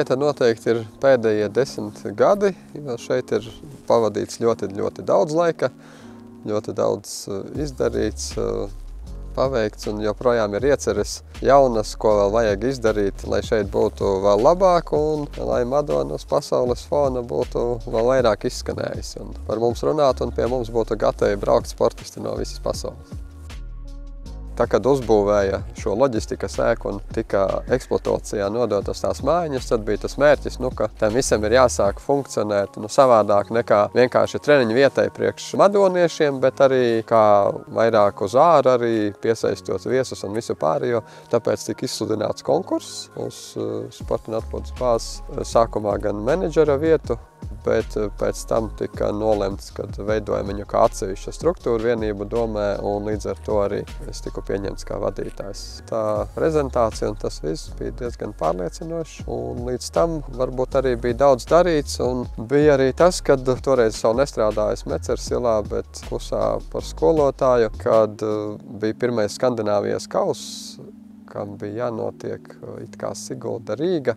vieta noteikti ir pēdējie desmit gadi, jo šeit ir pavadīts ļoti, ļoti daudz laika, ļoti daudz uh, izdarīts, uh, paveikts un joprojām ir ieceres jaunas, ko vēl vajag izdarīt, lai šeit būtu vēl labāk un lai Madona uz pasaules fona būtu vēl vairāk izskanējis. Un par mums runāt un pie mums būtu gatavi braukt sportisti no visas pasaules. Tā, kad uzbūvēja šo loģistikas ēku un tika eksploatācijā nodotas tās mājiņas, tad bija tas mērķis, nu, ka tam visam ir jāsāk funkcionēt nu, savādāk nekā vienkārši treniņu vietai priekš madoniešiem, bet arī kā vairāk uz āru, arī piesaistot viesus un visu pārējo. Tāpēc tika izsludināts konkurss uz uh, sporta un atpūtas bāzes sākumā gan menedžera vietu, bet eh, pēc tam tika nolemts, ka veidojam viņu kā atsevišķa struktūra vienību domē, un līdz ar to arī es tiku pieņemts kā vadītājs. Tā prezentācija un tas viss bija diezgan pārliecinoši, un līdz tam varbūt arī bija daudz darīts, un bija arī tas, kad toreiz jau nestrādājis Meceras ilā, bet klusā par skolotāju, kad eh, bija pirmais Skandināvijas kauss, kam bija jānotiek eh, it kā Sigulda Rīga,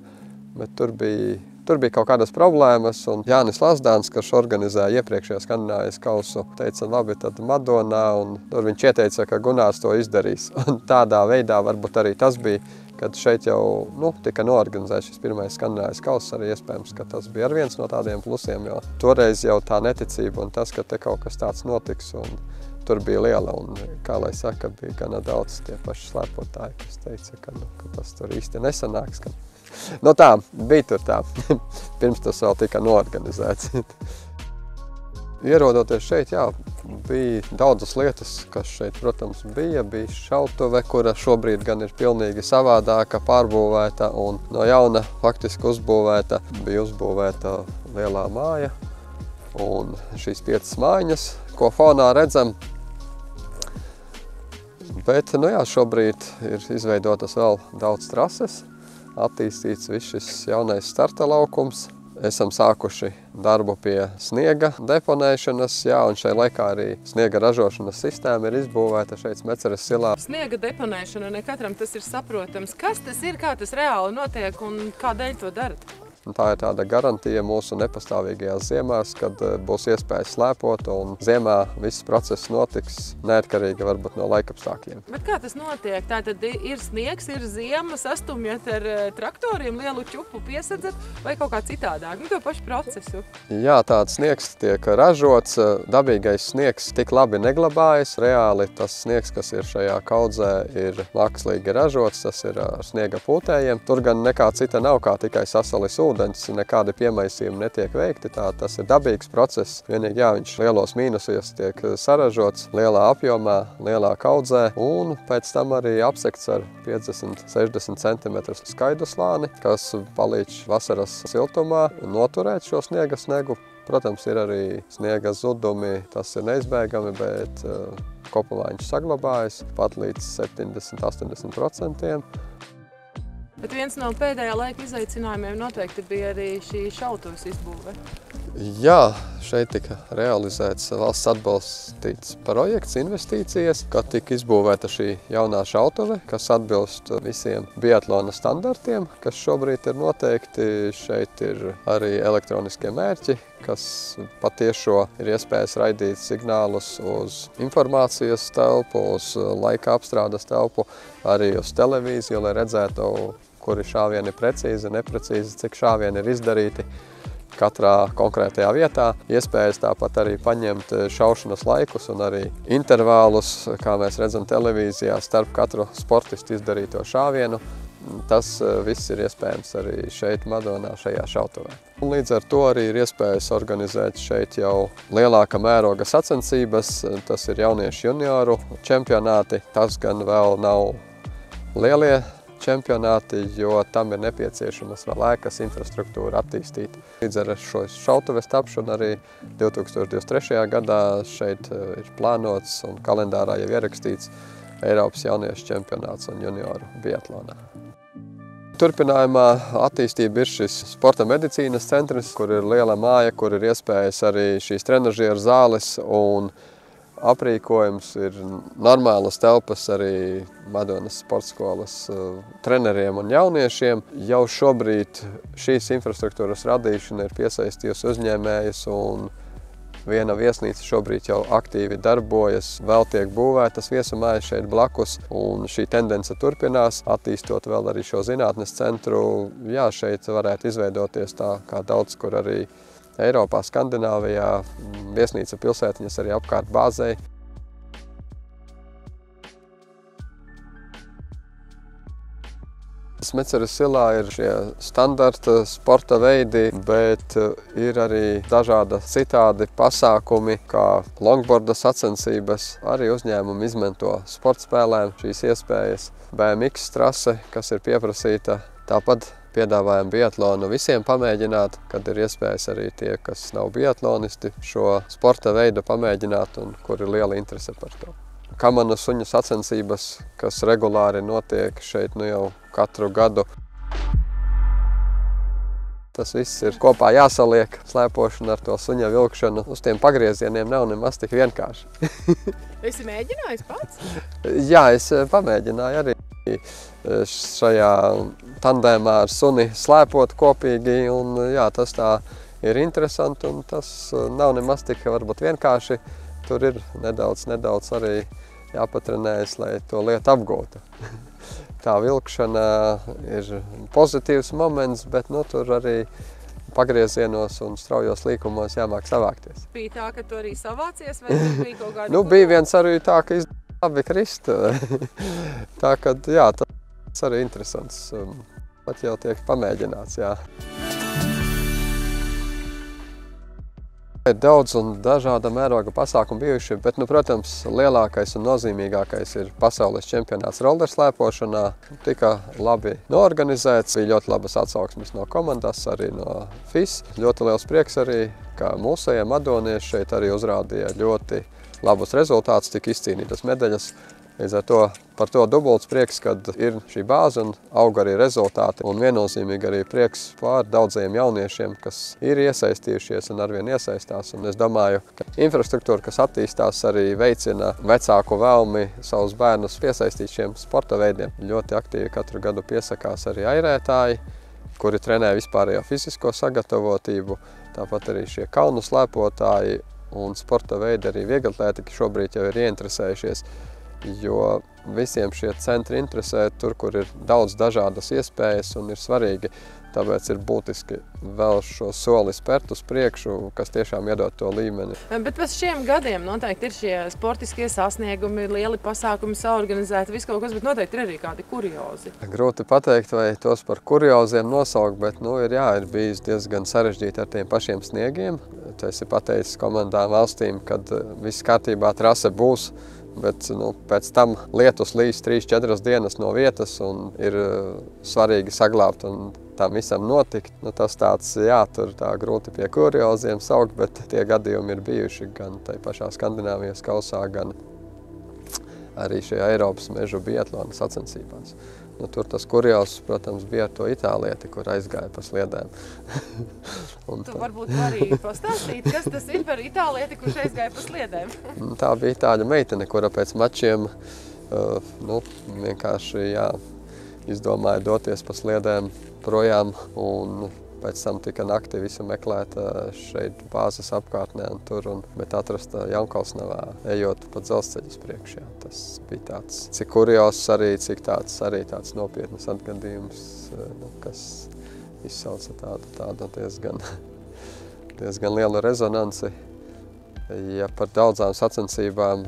bet tur bija Tur bija kaut kādas problēmas, un Jānis Lasdāns, kurš organizēja iepriekšējā Skandināvijas kausu, teica, labi, tad Madonā, un tur viņš ieteica, ka Gunārs to izdarīs. Un tādā veidā varbūt arī tas bija, kad šeit jau nu, tika noorganizēts šis pirmais Skandināvijas kauss, arī iespējams, ka tas bija ar viens no tādiem plusiem, jo toreiz jau tā neticība un tas, ka te kaut kas tāds notiks, un tur bija liela, un, kā lai saka, bija gana daudz tie paši slēpotāji, kas teica, ka, nu, ka tas tur īsti nesanāks, ka nu tā, bija tur tā. Pirms tas vēl tika noorganizēts. Ierodoties šeit, jā, bija daudzas lietas, kas šeit, protams, bija. Bija šautuve, kura šobrīd gan ir pilnīgi savādāka, pārbūvēta un no jauna faktiski uzbūvēta. Bija uzbūvēta lielā māja un šīs piecas mājiņas, ko fonā redzam. Bet, nu jā, šobrīd ir izveidotas vēl daudz trases attīstīts viss šis jaunais starta laukums. Esam sākuši darbu pie sniega deponēšanas, jā, un šai laikā arī sniega ražošanas sistēma ir izbūvēta šeit Meceres silā. Sniega deponēšana ne katram tas ir saprotams. Kas tas ir, kā tas reāli notiek un kādēļ to darat? Tā ir tāda garantija mūsu nepastāvīgajās ziemās, kad eh, būs iespēja slēpot un ziemā viss process notiks neatkarīgi varbūt no laikapstākļiem. Bet kā tas notiek? Tā tad ir sniegs, ir ziema, sastumjat ar eh, traktoriem, lielu čupu piesadzat vai kaut kā citādāk? Nu, to pašu procesu. Jā, tāds sniegs tiek ražots. Dabīgais sniegs tik labi neglabājas. Reāli tas sniegs, kas ir šajā kaudzē, ir mākslīgi ražots. Tas ir ar sniega pūtējiem. Tur gan nekā cita nav, kā tikai sasalis ūdens ūdens, nekādi piemaisījumi netiek veikti. Tā, tas ir dabīgs process. Vienīgi jā, viņš lielos mīnusies tiek saražots lielā apjomā, lielā kaudzē un pēc tam arī apsekts ar 50-60 cm skaidu slāni, kas palīdz vasaras siltumā noturēt šo sniega snegu. Protams, ir arī sniega zudumi, tas ir neizbēgami, bet uh, kopumā viņš saglabājas pat līdz 70-80%. Bet viens no pēdējā laika izaicinājumiem noteikti bija arī šī šautuves izbūve. Jā, šeit tika realizēts valsts atbalstīts projekts, investīcijas, kad tika izbūvēta šī jaunā šautuve, kas atbilst visiem biatlona standartiem, kas šobrīd ir noteikti. Šeit ir arī elektroniskie mērķi, kas patiešo ir iespējas raidīt signālus uz informācijas telpu, uz laika apstrādes telpu, arī uz televīziju, lai redzētu kuri šāvieni ir precīzi, neprecīzi, cik šāvieni ir izdarīti katrā konkrētajā vietā. Iespējas tāpat arī paņemt šaušanas laikus un arī intervālus, kā mēs redzam televīzijā, starp katru sportistu izdarīto šāvienu. Tas eh, viss ir iespējams arī šeit Madonā, šajā šautuvē. Un līdz ar to arī ir iespējas organizēt šeit jau lielāka mēroga sacensības. Tas ir jauniešu junioru čempionāti. Tas gan vēl nav lielie čempionāti, jo tam ir nepieciešamas vēl ēkas infrastruktūra attīstīt. Līdz ar šo šautuves tapšanu arī 2023. gadā šeit eh, ir plānots un kalendārā jau ierakstīts Eiropas jauniešu čempionāts un junioru biatlonā. Turpinājumā attīstība ir šis sporta medicīnas centrs, kur ir liela māja, kur ir iespējas arī šīs trenažieru zāles un aprīkojums, ir normālas telpas arī Madonas sportskolas uh, treneriem un jauniešiem. Jau šobrīd šīs infrastruktūras radīšana ir piesaistījusi uzņēmējus un Viena viesnīca šobrīd jau aktīvi darbojas, vēl tiek būvētas viesumājas šeit blakus, un šī tendence turpinās, attīstot vēl arī šo zinātnes centru. Jā, šeit varētu izveidoties tā kā daudz, kur arī Eiropā, Skandināvijā, viesnīca pilsētiņas arī apkārt bāzei. Smeceres silā ir šie standarta sporta veidi, bet eh, ir arī dažādi citādi pasākumi, kā longboarda sacensības. Arī uzņēmumi izmanto sporta spēlēm šīs iespējas. BMX trase, kas ir pieprasīta, tāpat piedāvājam biatlonu visiem pamēģināt, kad ir iespējas arī tie, kas nav biatlonisti, šo sporta veidu pamēģināt un kur ir liela interese par to. Kamanu suņu sacensības, kas regulāri notiek šeit nu jau katru gadu. Tas viss ir kopā jāsaliek, slēpošana ar to suņa vilkšanu. Uz tiem pagriezieniem nav nemaz tik vienkārši. Esi mēģinājis pats? Jā, es eh, pamēģināju arī šajā tandēmā ar suni slēpot kopīgi. Un, jā, tas tā ir interesanti un tas eh, nav nemaz tik varbūt vienkārši. Tur ir nedaudz, nedaudz arī jāpatrenējas, lai to lietu apgūtu. Tā vilkšana ir pozitīvs moments, bet nu, tur arī pagriezienos un straujos līkumos jāmāk savākties. Bija tā, ka tu arī savācies, vai bija kaut kāda? nu, bija viens arī tā, ka labi krist. tā, kad, jā, tas arī interesants. Pat jau tiek pamēģināts, jā. Ir daudz un dažāda mēroga pasākumu bijuši, bet, nu, protams, lielākais un nozīmīgākais ir pasaules čempionāts rollerslēpošanā. Tika labi noorganizēts, bija ļoti labas atsauksmes no komandas, arī no FIS. Ļoti liels prieks arī, ka mūsējie madonieši šeit arī uzrādīja ļoti labus rezultātus, tika izcīnītas medaļas. Līdz ar to par to dubults prieks, kad ir šī bāze un aug arī rezultāti. Un viennozīmīgi arī prieks pār daudzajiem jauniešiem, kas ir iesaistījušies un arvien iesaistās. Un es domāju, ka infrastruktūra, kas attīstās, arī veicina vecāku vēlmi savus bērnus piesaistīt šiem sporta veidiem. Ļoti aktīvi katru gadu piesakās arī airētāji, kuri trenē vispārējo fizisko sagatavotību. Tāpat arī šie kalnu slēpotāji un sporta veidi arī vieglatlētiki šobrīd jau ir ieinteresējušies jo visiem šie centri interesē tur, kur ir daudz dažādas iespējas un ir svarīgi. Tāpēc ir būtiski vēl šo soli spērt uz priekšu, kas tiešām iedod to līmeni. Bet pēc šiem gadiem noteikti ir šie sportiskie sasniegumi, lieli pasākumi saorganizēti, viss kaut kas, bet noteikti ir arī kādi kuriozi. Grūti pateikt, vai tos par kurioziem nosaukt, bet nu, ir, jā, ir bijis diezgan sarežģīti ar tiem pašiem sniegiem. Tu esi pateicis komandām valstīm, kad viss kārtībā trase būs, Bet nu, pēc tam lietus līs 3-4 dienas no vietas un ir uh, svarīgi saglābt un tam visam notikt. Nu, tas tāds, jā, tur tā grūti pie kurioziem saukt, bet tie gadījumi ir bijuši gan tai pašā Skandināvijas kausā, gan arī šajā Eiropas mežu biatlona sacensībās. Nu, tur tas kurjās, protams, bija ar to itālieti, kur aizgāja pa sliedēm. un tu varbūt arī pastāstīt, kas tas ir par itālieti, kurš aizgāja pa sliedēm? Tā bija itāļa meitene, kura pēc mačiem uh, nu, vienkārši jā, izdomāja doties pa sliedēm projām un Pēc tam tika nakti visu meklēta šeit bāzes apkārtnē un tur, un, bet atrasta Jaunkalsnavā, ejot pa dzelzceļas priekšā. Tas bija tāds, cik kurios arī, cik tāds arī tāds nopietnas atgadījums, nu, kas izsauca tādu, tādu diezgan, diezgan lielu rezonanci. Ja par daudzām sacensībām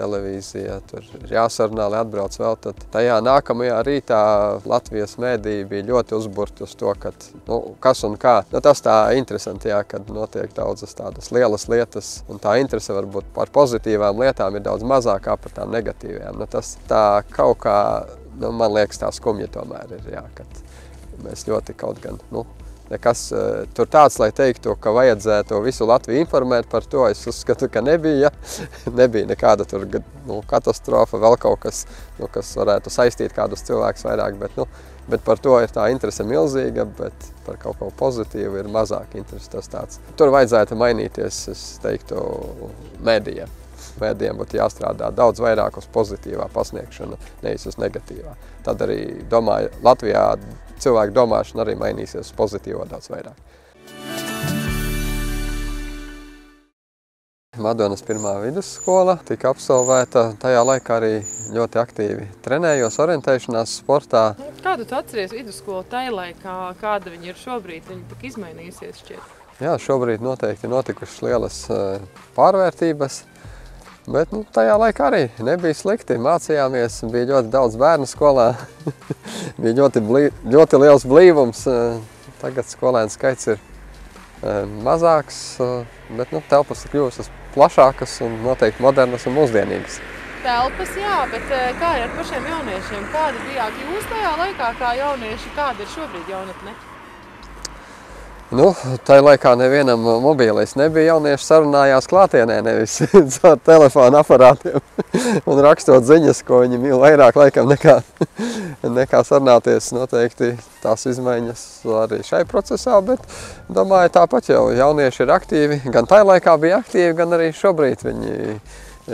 televīzijā, tur ir jāsarunā, lai atbrauc vēl, tad tajā nākamajā rītā Latvijas mēdī bija ļoti uzburti uz to, ka, nu, kas un kā. Nu, tas tā interesanti, jā, kad notiek daudzas tādas lielas lietas, un tā interese varbūt par pozitīvām lietām ir daudz mazākā par tām negatīvajām. Nu, tas tā kaut kā, nu, man liekas, tā skumja tomēr ir, jā, kad mēs ļoti kaut gan, nu, nekas uh, tur tāds, lai teiktu, ka vajadzētu visu Latviju informēt par to. Es uzskatu, ka nebija. nebija nekāda tur, nu, katastrofa, vēl kaut kas, nu, kas varētu saistīt kādus cilvēkus vairāk. Bet, nu, bet par to ir tā interese milzīga, bet par kaut ko pozitīvu ir mazāk interese. Tas tāds. Tur vajadzētu mainīties, es teiktu, medijā. mēdiem būtu jāstrādā daudz vairāk uz pozitīvā pasniegšana, nevis uz negatīvā. Tad arī, domāju, Latvijā cilvēku domāšana arī mainīsies uz pozitīvo daudz vairāk. Madonas pirmā vidusskola tika absolvēta. Tajā laikā arī ļoti aktīvi trenējos orientēšanās sportā. Kādu tu atceries vidusskolu tajā laikā, kāda viņa ir šobrīd? Viņa tik izmainījusies šķiet. Jā, šobrīd noteikti notikušas lielas eh, pārvērtības, bet nu, tajā laikā arī nebija slikti. Mācījāmies, bija ļoti daudz bērnu skolā, bija ļoti, blī, ļoti liels blīvums. Tagad skolēnu skaits ir eh, mazāks, bet nu, telpas ir kļuvušas plašākas un noteikti modernas un mūsdienīgas. Telpas, jā, bet eh, kā ir ar pašiem jauniešiem? Kādi bijāt jūs tajā laikā kā jaunieši, kāda ir šobrīd jaunatne? Nu, tajā laikā nevienam mobīlais nebija. Jaunieši sarunājās klātienē, nevis caur telefonu aparātiem un rakstot ziņas, ko viņi mīl vairāk laikam nekā, nekā sarunāties. Noteikti tās izmaiņas arī šai procesā, bet domāju, tāpat jau jaunieši ir aktīvi. Gan tajā laikā bija aktīvi, gan arī šobrīd viņi ir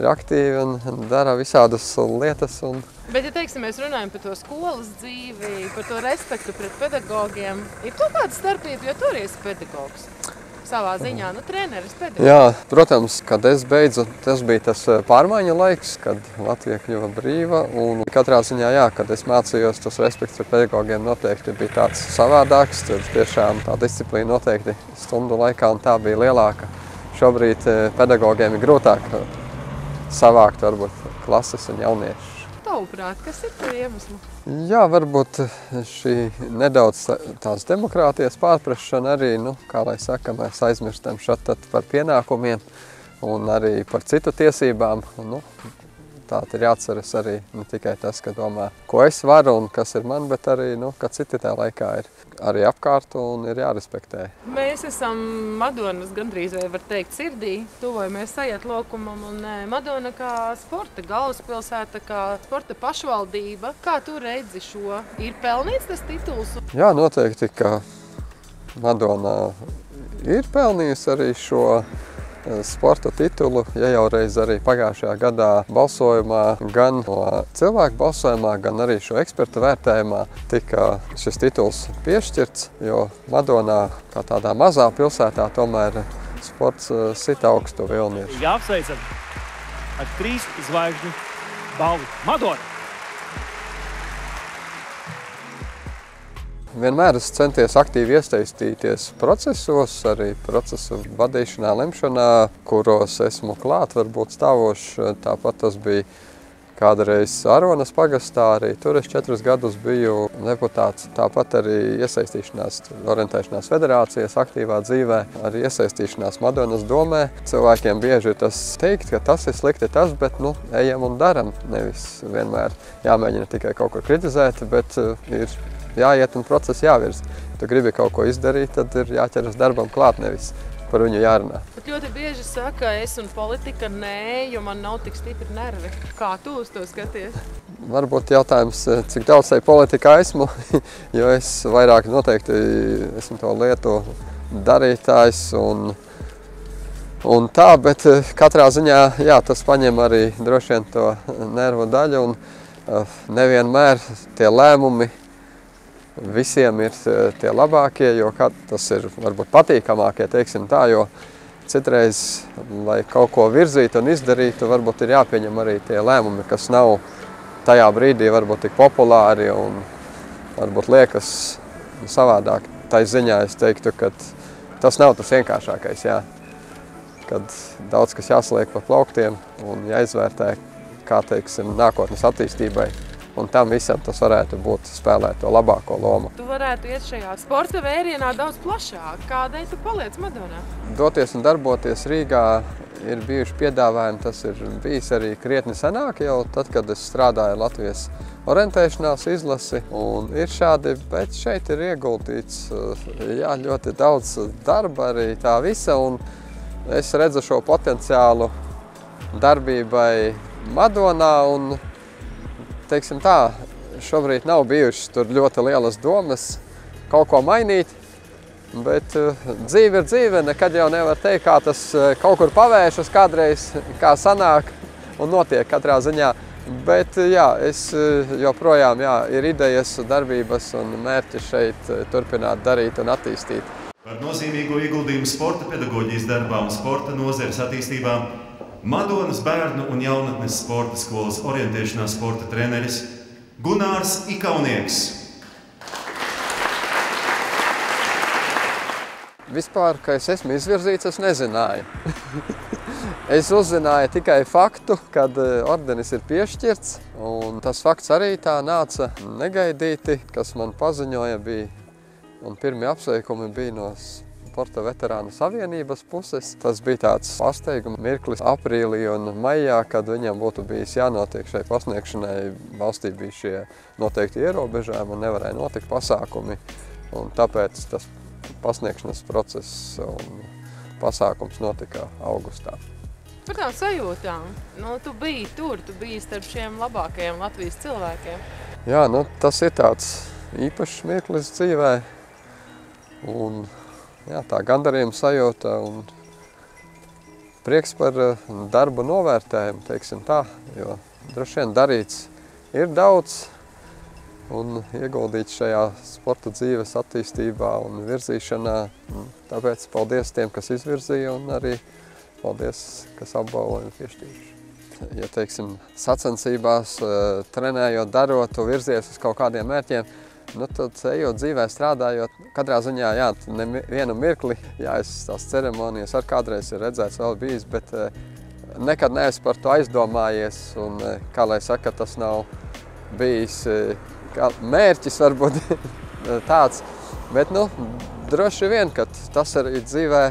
aktīvi un dara visādas lietas. Un... Bet, ja teiksim, mēs runājam par to skolas dzīvi, par to respektu pret pedagogiem, ir to kāda starpība, jo tur esi pedagogs? savā ziņā, nu, treneris pedagogs. Jā, protams, kad es beidzu, tas bija tas eh, pārmaiņa laiks, kad Latvija kļuva brīva, un katrā ziņā, jā, kad es mācījos, tas respekts pret pedagogiem noteikti bija tāds savādāks, tad tiešām tā disciplīna noteikti stundu laikā, un tā bija lielāka. Šobrīd eh, pedagogiem ir grūtāk savākt varbūt klases un jauniešu. Tavuprāt, kas ir par iemeslu? Jā, varbūt šī nedaudz tās demokrātijas pārprašana arī, nu, kā lai saka, mēs aizmirstam šat par pienākumiem un arī par citu tiesībām. Nu, tā ir jāatceras arī ne tikai tas, ka domā, ko es varu un kas ir man, bet arī, nu, ka citi tajā laikā ir arī apkārt un ir jārespektē. Mēs esam Madonas gandrīz vai var teikt sirdī, tuvojamies sajiet lokumam un e, Madona kā sporta galvaspilsēta, kā sporta pašvaldība. Kā tu redzi šo? Ir pelnīts tas tituls? Jā, noteikti, ka Madona ir pelnījusi arī šo sporta titulu, ja jau reiz arī pagājušajā gadā balsojumā, gan no cilvēku balsojumā, gan arī šo ekspertu vērtējumā tika šis tituls piešķirts, jo Madonā, kā tādā mazā pilsētā, tomēr sports eh, sita augstu vilniešu. Jāapsveicam ar trīs zvaigžņu balvu Madonu! Vienmēr esmu centies aktīvi iesaistīties procesos, arī procesu vadīšanā, lemšanā, kuros esmu klāt, varbūt stāvošs. Tāpat tas bija kādreiz Aronas pagastā, arī tur es četrus gadus biju deputāts. Tāpat arī iesaistīšanās orientēšanās federācijas aktīvā dzīvē, arī iesaistīšanās Madonas domē. Cilvēkiem bieži ir tas teikt, ka tas ir slikti tas, bet nu, ejam un daram. Nevis vienmēr jāmēģina tikai kaut ko kritizēt, bet uh, ir jāiet un process jāvirz. Ja tu gribi kaut ko izdarīt, tad ir jāķeras darbam klāt, nevis par viņu jārunā. Bet ļoti bieži saka, es un politika nē, jo man nav tik stipri nervi. Kā tu uz to skaties? Varbūt jautājums, cik daudz tai politikā esmu, jo es vairāk noteikti esmu to lietu darītājs un, un tā, bet katrā ziņā, jā, tas paņem arī droši vien to nervu daļu un uh, nevienmēr tie lēmumi visiem ir eh, tie labākie, jo tas ir varbūt patīkamākie, teiksim tā, jo citreiz, lai kaut ko virzītu un izdarītu, varbūt ir jāpieņem arī tie lēmumi, kas nav tajā brīdī varbūt tik populāri un varbūt liekas savādāk. Tā ziņā es teiktu, ka tas nav tas vienkāršākais, jā. Kad daudz kas jāsliek pa plauktiem un jāizvērtē, kā teiksim, nākotnes attīstībai un tam visam tas varētu būt spēlēt to labāko lomu. Tu varētu iet šajā sporta vērienā daudz plašāk. Kādēļ tu paliec Madonā? Doties un darboties Rīgā ir bijuši piedāvājumi, tas ir bijis arī krietni senāk jau tad, kad es strādāju Latvijas orientēšanās izlasi un ir šādi, bet šeit ir ieguldīts jā, ļoti daudz darba arī tā visa un es redzu šo potenciālu darbībai Madonā un teiksim tā, šobrīd nav bijušas tur ļoti lielas domas kaut ko mainīt, Bet uh, dzīve ir dzīve, nekad jau nevar teikt, kā tas uh, kaut kur pavēršas kādreiz, kā sanāk un notiek katrā ziņā. Bet jā, es joprojām jā, ir idejas, darbības un mērķi šeit turpināt darīt un attīstīt. Par nozīmīgo ieguldījumu sporta pedagoģijas darbā un sporta nozeres attīstībā Madonas bērnu un jaunatnes sporta skolas orientēšanās sporta treneris Gunārs Ikaunieks. Vispār, ka es esmu izvirzīts, es nezināju. es uzzināju tikai faktu, kad eh, ordenis ir piešķirts, un tas fakts arī tā nāca negaidīti, kas man paziņoja bija, un pirmie apsveikumi bija no Sporta veterānu savienības puses. Tas bija tāds pasteiguma mirklis aprīlī un maijā, kad viņam būtu bijis jānotiek šai pasniegšanai. Valstī bija šie noteikti ierobežojumi un nevarēja notikt pasākumi. Un tāpēc tas pasniegšanas process un pasākums notika augustā. Par tām sajūtām. Nu, tu biji tur, tu biji starp šiem labākajiem Latvijas cilvēkiem. Jā, nu, tas ir tāds īpašs mirklis dzīvē. Un, jā, tā gandarījuma sajūta un prieks par eh, darbu novērtējumu, teiksim tā, jo droši vien darīts ir daudz, un ieguldīt šajā sporta dzīves attīstībā un virzīšanā. Tāpēc paldies tiem, kas izvirzīja un arī paldies, kas apbalvoja un piešķīruši. Ja, teiksim, sacensībās, eh, trenējot, darot, tu virzies uz kaut kādiem mērķiem, nu, tad ejot dzīvē, strādājot, katrā ziņā, jā, nevienu mirkli, jā, es tās ceremonijas ar kādreiz ir redzēts vēl bijis, bet eh, nekad neesmu par to aizdomājies, un, eh, kā lai saka, tas nav bijis mērķis varbūt tāds, bet nu, droši vien, ka tas arī dzīvē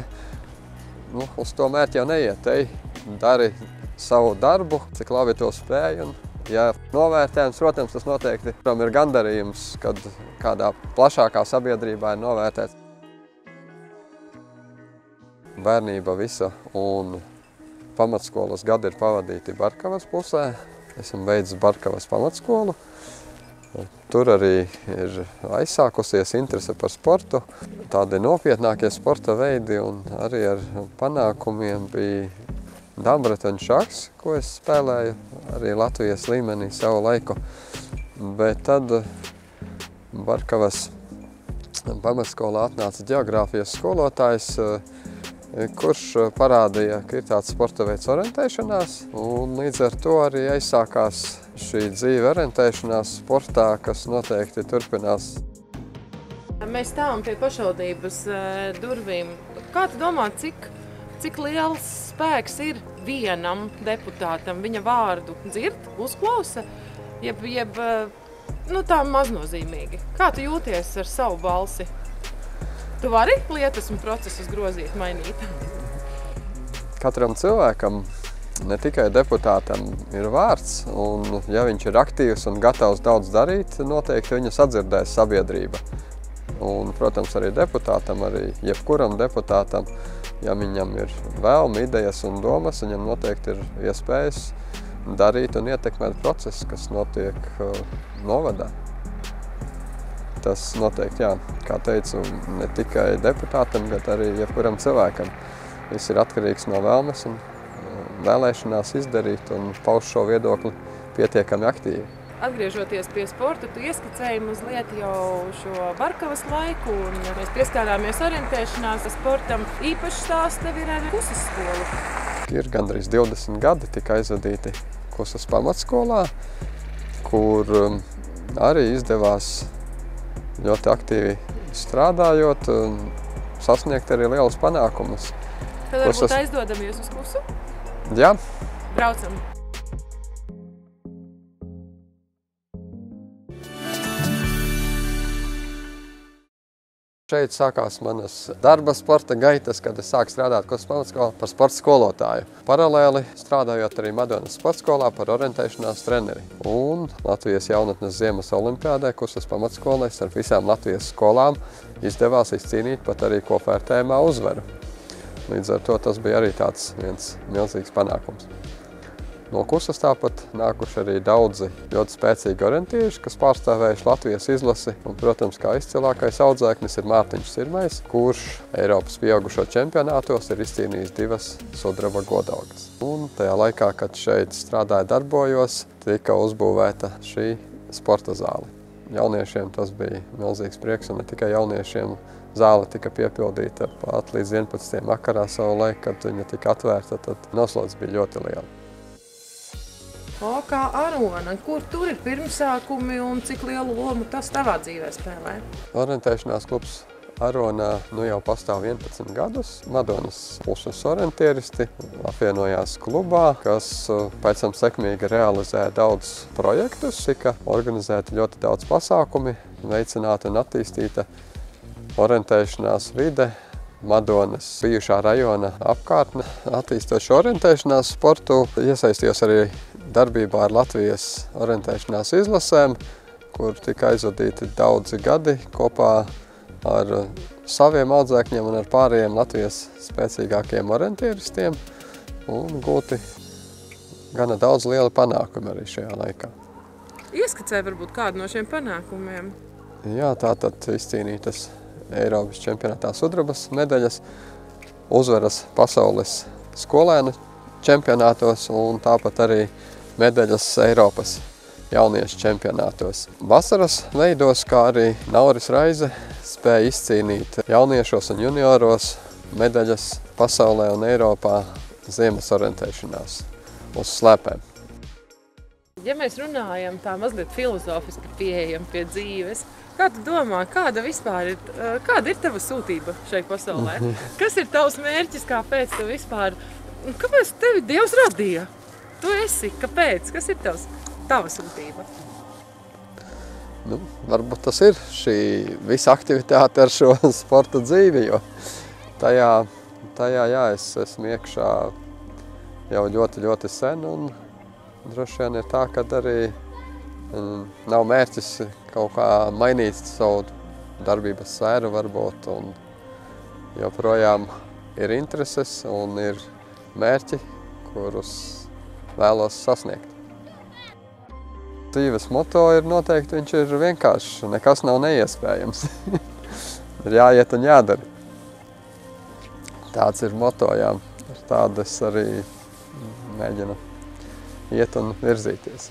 nu, uz to mērķi jau neiet. Ej, dari savu darbu, cik labi to spēj. Un, ja novērtējums, protams, tas noteikti ir gandarījums, kad kādā plašākā sabiedrībā ir novērtēts. Bērnība visa un pamatskolas gadi ir pavadīti Barkavas pusē. Esmu beidzis Barkavas pamatskolu. Tur arī ir aizsākusies interese par sportu. Tādi nopietnākie sporta veidi un arī ar panākumiem bija Dambretaņu šaks, ko es spēlēju arī Latvijas līmenī savu laiku. Bet tad Barkavas pamatskolā atnāca geogrāfijas skolotājs, kurš parādīja, ka ir tāds sporta veids orientēšanās, un līdz ar to arī aizsākās šī dzīve orientēšanās sportā, kas noteikti turpinās. Mēs stāvam pie pašvaldības eh, durvīm. Kā tu domā, cik, cik liels spēks ir vienam deputātam viņa vārdu dzird, uzklausa, jeb, jeb eh, nu, tā maznozīmīgi? Kā tu jūties ar savu balsi? Tu vari lietas un procesus grozīt, mainīt? Katram cilvēkam ne tikai deputātam ir vārds, un ja viņš ir aktīvs un gatavs daudz darīt, noteikti viņu sadzirdēs sabiedrība. Un, protams, arī deputātam, arī jebkuram deputātam, ja viņam ir vēlme, idejas un domas, viņam noteikti ir iespējas darīt un ietekmēt procesu, kas notiek uh, novadā. Tas noteikti, jā, kā teicu, ne tikai deputātam, bet arī jebkuram cilvēkam. Viss ir atkarīgs no vēlmes un vēlēšanās izdarīt un paust šo viedokli pietiekami aktīvi. Atgriežoties pie sporta, tu ieskicēji mazliet jau šo Barkavas laiku, un mēs pieskārāmies orientēšanās sportam. Īpaši stāsts tev ir ar kusas skolu. Ir gandrīz 20 gadi tika aizvadīti kusas pamatskolā, kur um, arī izdevās ļoti aktīvi strādājot, sasniegt arī lielus panākumus. Tad varbūt aizdodamies uz kusu? Jā. Braucam. Šeit sākās manas darba sporta gaitas, kad es sāku strādāt Kostas pamatskolā par sporta skolotāju. Paralēli strādājot arī Madonas sporta skolā par orientēšanās treneri. Un Latvijas jaunatnes ziemas olimpiādē Kostas pamatskolē starp visām Latvijas skolām izdevās izcīnīt pat arī kopvērtējumā uzvaru. Līdz ar to tas bija arī tāds viens milzīgs panākums. No kusas tāpat nākuši arī daudzi ļoti spēcīgi orientieši, kas pārstāvējuši Latvijas izlasi. Un, protams, kā izcilākais audzēknis ir Mārtiņš Sirmais, kurš Eiropas pieaugušo čempionātos ir izcīnījis divas sudraba godalgas. Un tajā laikā, kad šeit strādāja darbojos, tika uzbūvēta šī sporta zāle. Jauniešiem tas bija milzīgs prieks, un ne tikai jauniešiem. Zāle tika piepildīta pat līdz 11. vakarā savu laiku, kad viņa tika atvērta, tad noslodzes bija ļoti liela. Kā Arona, kur tur ir pirmsākumi un cik lielu lomu tas tavā dzīvē spēlē? Orientēšanās klubs Aronā nu jau pastāv 11 gadus. Madonas puses orientieristi apvienojās klubā, kas uh, pēc tam sekmīgi realizēja daudz projektus, tika organizēta ļoti daudz pasākumi, veicināta un attīstīta orientēšanās vide, Madonas bijušā rajona apkārtne, attīstoši orientēšanās sportu. Iesaistījos arī darbībā ar Latvijas orientēšanās izlasēm, kur tika aizvadīti daudzi gadi kopā ar saviem audzēkņiem un ar pārējiem Latvijas spēcīgākiem orientieristiem un gūti gana daudz liela panākumi arī šajā laikā. Ieskicē varbūt kādu no šiem panākumiem. Jā, tātad izcīnītas Eiropas čempionātā sudrabas medaļas, uzvaras pasaules skolēnu čempionātos un tāpat arī medaļas Eiropas jauniešu čempionātos. Vasaras veidos, kā arī Nauris Raize, spēja izcīnīt jauniešos un junioros medaļas pasaulē un Eiropā ziemas orientēšanās uz slēpēm. Ja mēs runājam tā mazliet filozofiski pieejam pie dzīves, kā tu domā, kāda vispār ir, kāda ir tava sūtība šai pasaulē? Kas ir tavs mērķis, kāpēc tu vispār, kāpēc tevi Dievs radīja? Tu esi, kāpēc? Kas ir tavs, tava sūtība? Nu, varbūt tas ir šī visa aktivitāte ar šo sporta dzīvi, jo tajā, tajā jā, es esmu iekšā jau ļoti, ļoti sen, un droši vien ir tā, ka arī um, nav mērķis kaut kā mainīt savu darbības sfēru varbūt, un joprojām ir intereses un ir mērķi, kurus vēlos sasniegt. Dzīves moto ir noteikti, viņš ir vienkāršs, nekas nav neiespējams. ir jāiet un jādara. Tāds ir moto, jā. Es arī mēģinu iet un virzīties.